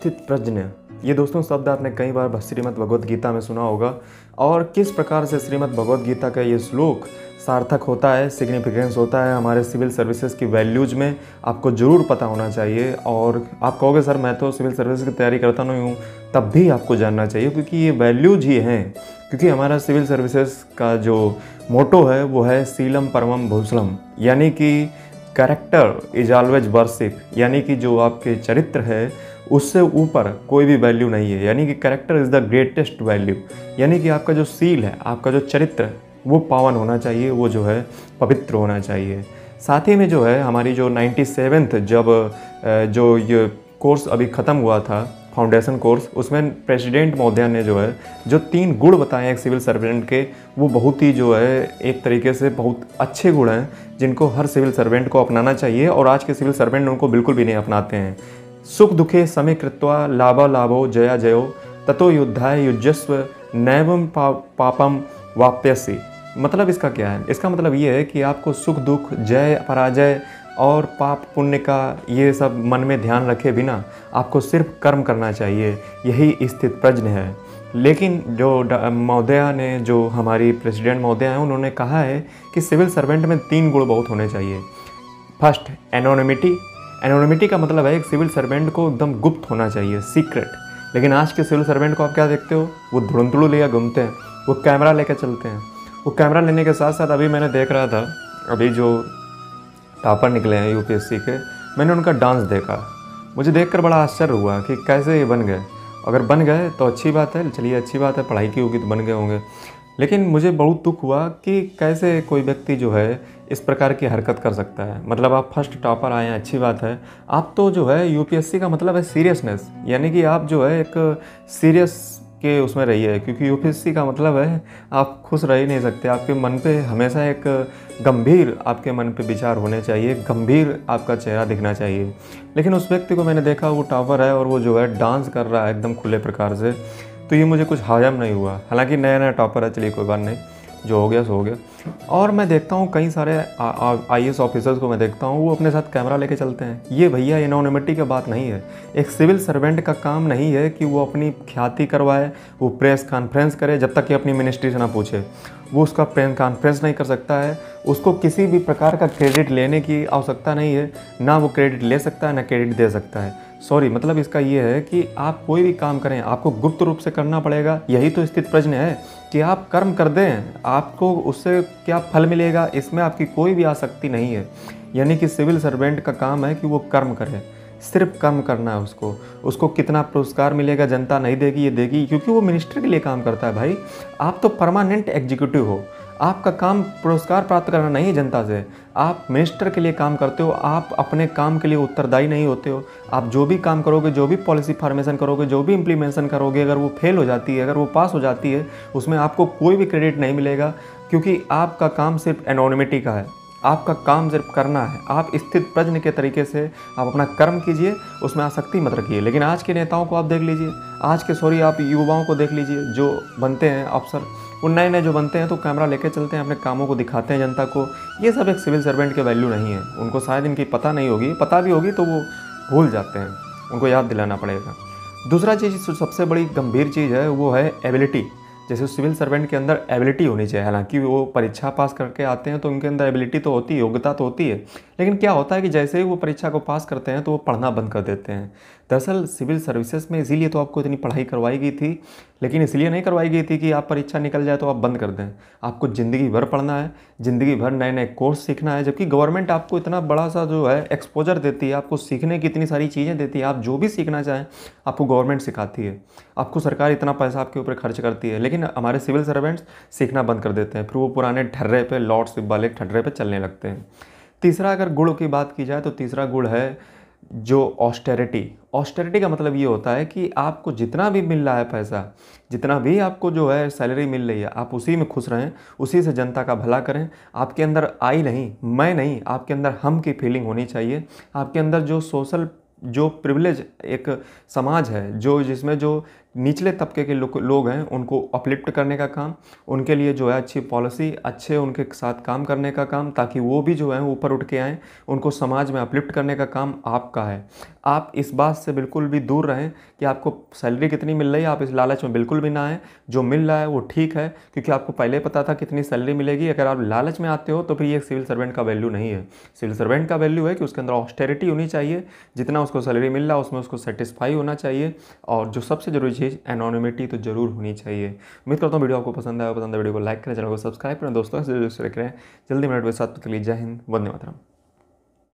स्थित प्रज्ञ। ये दोस्तों शब्द आपने कई बार श्रीमद भगवद गीता में सुना होगा। और किस प्रकार से श्रीमद भगवद गीता का ये श्लोक सार्थक होता है सिग्निफिकेंस होता है हमारे सिविल सर्विसेज़ की वैल्यूज़ में, आपको ज़रूर पता होना चाहिए। और आप कहोगे, सर, मैं तो सिविल सर्विस की तैयारी करता नहीं हूँ। तब भी आपको जानना चाहिए, क्योंकि ये वैल्यूज़ ही हैं। क्योंकि हमारा सिविल सर्विसेज़ का जो मोटो है, वो है सीलम परमम भूसलम। यानी कि कैरेक्टर इज़ ऑलवेज वर्सिप यानी कि जो आपके चरित्र है, उससे ऊपर कोई भी वैल्यू नहीं है। यानी कि character is the greatest value यानी कि आपका जो सील है, आपका जो चरित्र वो पावन होना चाहिए, वो जो है पवित्र होना चाहिए। साथ ही में जो है, हमारी जो नाइन्टी सेवेंथ जब जो ये कोर्स अभी ख़त्म हुआ था फाउंडेशन कोर्स उसमें प्रेसिडेंट महोदया ने जो है जो तीन गुण बताए हैं एक सिविल सर्वेंट के वो बहुत ही जो है एक तरीके से बहुत अच्छे गुण हैं जिनको हर सिविल सर्वेंट को अपनाना चाहिए और आज के सिविल सर्वेंट उनको बिल्कुल भी नहीं अपनाते हैं। सुख दुखे समय कृत्वा लाभा लाभो जया जयो ततो युद्धाय युजस्व नैवम पा, पापम वाप्यसी। मतलब इसका क्या है? इसका मतलब ये है कि आपको सुख दुख जय पराजय और पाप पुण्य का ये सब मन में ध्यान रखे बिना आपको सिर्फ़ कर्म करना चाहिए, यही स्थित प्रज्ञ है। लेकिन जो महोदया ने, जो हमारी प्रेसिडेंट महोदया हैं, उन्होंने कहा है कि सिविल सर्वेंट में तीन गुण बहुत होने चाहिए। फ़र्स्ट एनोनिमिटी एनोनिमिटी का मतलब है एक सिविल सर्वेंट को एकदम गुप्त होना चाहिए सीक्रेट लेकिन आज के सिविल सर्वेंट को आप क्या देखते हो? वो धुड़ंतुड़ू लिया घूमते हैं, वो कैमरा लेकर चलते हैं। वो कैमरा लेने के साथ साथ अभी मैंने देख रहा था, अभी जो टॉपर निकले हैं यूपीएससी के। मैंने उनका डांस देखा। मुझे देखकर बड़ा आश्चर्य हुआ कि कैसे ये बन गए। अगर बन गए तो अच्छी बात है, चलिए अच्छी बात है, पढ़ाई की होगी तो बन गए होंगे। लेकिन मुझे बहुत दुख हुआ कि कैसे कोई व्यक्ति जो है इस प्रकार की हरकत कर सकता है। मतलब आप फ़र्स्ट टॉपर आए हैं, अच्छी बात है। आप तो जो है यूपीएससी का मतलब है सीरियसनेस यानी कि आप जो है एक सीरियस के उसमें रहिए क्योंकि यूपीएससी का मतलब है, आप खुश रह ही नहीं सकते। आपके मन पे हमेशा एक गंभीर आपके मन पे विचार होने चाहिए, गंभीर आपका चेहरा दिखना चाहिए। लेकिन उस व्यक्ति को मैंने देखा, वो टावर है और वो जो है डांस कर रहा है एकदम खुले प्रकार से। तो ये मुझे कुछ हाजम नहीं हुआ। हालाँकि नया नया टॉपर है, चलिए कोई बात नहीं। जो हो गया, सो हो गया। और मैं देखता हूँ, कई सारे आई एस ऑफिसर्स को मैं देखता हूँ, वो अपने साथ कैमरा लेके चलते हैं। ये भैया इनोनिमिटी की बात नहीं है। एक सिविल सर्वेंट का काम नहीं है कि वो अपनी ख्याति करवाए, वो प्रेस कॉन्फ्रेंस करे, जब तक कि अपनी मिनिस्ट्री से ना पूछे। वो उसका कॉन्फ्रेंस नहीं कर सकता है। उसको किसी भी प्रकार का क्रेडिट लेने की आवश्यकता नहीं है। ना वो क्रेडिट ले सकता है, ना क्रेडिट दे सकता है। सॉरी मतलब इसका ये है कि आप कोई भी काम करें, आपको गुप्त रूप से करना पड़ेगा। यही तो स्थित प्रश्न है कि आप कर्म कर दें, आपको उससे क्या फल मिलेगा? इसमें आपकी कोई भी आसक्ति नहीं है। यानी कि सिविल सर्वेंट का काम है कि वो कर्म करे। सिर्फ़ कम करना है उसको। उसको कितना पुरस्कार मिलेगा, जनता नहीं देगी, ये देगी, क्योंकि वो मिनिस्टर के लिए काम करता है भाई। आप तो परमानेंट एग्जीक्यूटिव हो। आपका काम पुरस्कार प्राप्त करना नहीं है जनता से। आप मिनिस्टर के लिए काम करते हो, आप अपने काम के लिए उत्तरदायी नहीं होते हो। आप जो भी काम करोगे, जो भी पॉलिसी फॉर्मेशन करोगे, जो भी इम्प्लीमेंशन करोगे, अगर वो फेल हो जाती है, अगर वो पास हो जाती है, उसमें आपको कोई भी क्रेडिट नहीं मिलेगा, क्योंकि आपका काम सिर्फ़ एनोनिमिटी का है। आपका काम सिर्फ़ करना है, आप स्थित प्रज्ञ के तरीके से आप अपना कर्म कीजिए, उसमें आसक्ति मत रखिए। लेकिन आज के नेताओं को आप देख लीजिए, आज के सॉरी आप युवाओं को देख लीजिए, जो बनते हैं अफसर वो नए नए जो बनते हैं तो कैमरा लेके चलते हैं, अपने कामों को दिखाते हैं जनता को। ये सब एक सिविल सर्वेंट के वैल्यू नहीं है। उनको शायद इनकी पता नहीं होगी, पता भी होगी तो वो भूल जाते हैं। उनको याद दिलाना पड़ेगा। दूसरा चीज़ सबसे बड़ी गंभीर चीज़ है, वो है एबिलिटी जैसे सिविल सर्वेंट के अंदर एबिलिटी होनी चाहिए। हालाँकि वो परीक्षा पास करके आते हैं तो उनके अंदर एबिलिटी तो होती है, योग्यता तो होती है। लेकिन क्या होता है कि जैसे ही वो परीक्षा को पास करते हैं तो वो पढ़ना बंद कर देते हैं। दरअसल सिविल सर्विसेज़ में इसीलिए तो आपको इतनी पढ़ाई करवाई गई थी, लेकिन इसलिए नहीं करवाई गई थी कि आप परीक्षा निकल जाए तो आप बंद कर दें। आपको ज़िंदगी भर पढ़ना है, ज़िंदगी भर नए नए कोर्स सीखना है, जबकि गवर्नमेंट आपको इतना बड़ा सा जो है एक्सपोजर देती है, आपको सीखने की इतनी सारी चीज़ें देती है, आप जो भी सीखना चाहें, आपको गवर्नमेंट सिखाती है। आपको सरकार इतना पैसा आपके ऊपर खर्च करती है, लेकिन हमारे सिविल सर्वेंट्स सीखना बंद कर देते हैं, फिर वो पुराने ठर्रे पर लॉर्ड सिप वाले ठर्रे पे चलने लगते हैं। तीसरा अगर गुड़ की बात की जाए तो तीसरा गुड़ है जो ऑस्टेरिटी ऑस्टेरिटी का मतलब ये होता है कि आपको जितना भी मिल रहा है पैसा, जितना भी आपको जो है सैलरी मिल रही है, आप उसी में खुश रहें, उसी से जनता का भला करें। आपके अंदर आई नहीं, मैं नहीं, आपके अंदर हम की फीलिंग होनी चाहिए। आपके अंदर जो सोशल जो प्रिविलेज एक समाज है, जो जिसमें जो निचले तबके के लोग हैं, उनको अपलिफ्ट करने का काम, उनके लिए जो है अच्छी पॉलिसी अच्छे उनके साथ काम करने का काम, ताकि वो भी जो है ऊपर उठ के आएँ, उनको समाज में अपलिफ्ट करने का काम आपका है। आप इस बात से बिल्कुल भी दूर रहें कि आपको सैलरी कितनी मिल रही है, आप इस लालच में बिल्कुल भी ना आए। जो मिल रहा है वो ठीक है, क्योंकि आपको पहले पता था कितनी सैलरी मिलेगी। अगर आप लालच में आते हो तो फिर ये सिविल सर्वेंट का वैल्यू नहीं है। सिविल सर्वेंट का वैल्यू है कि उसके अंदर ऑस्टेरिटी होनी चाहिए। जितना उसको सैलरी मिल रहा है, उसमें उसको सेटिस्फाई होना चाहिए और जो सबसे ज़रूरी चीज़ एनोनिमिटी तो ज़रूर होनी चाहिए। उम्मीद करता हूँ वीडियो आपको पसंद आया पसंद है, वीडियो को लाइक करें, चैनल को सब्सक्राइब करें, दोस्तों से रहे हैं जल्दी के साथ के लिए जय हिंद, वंदे मातरम।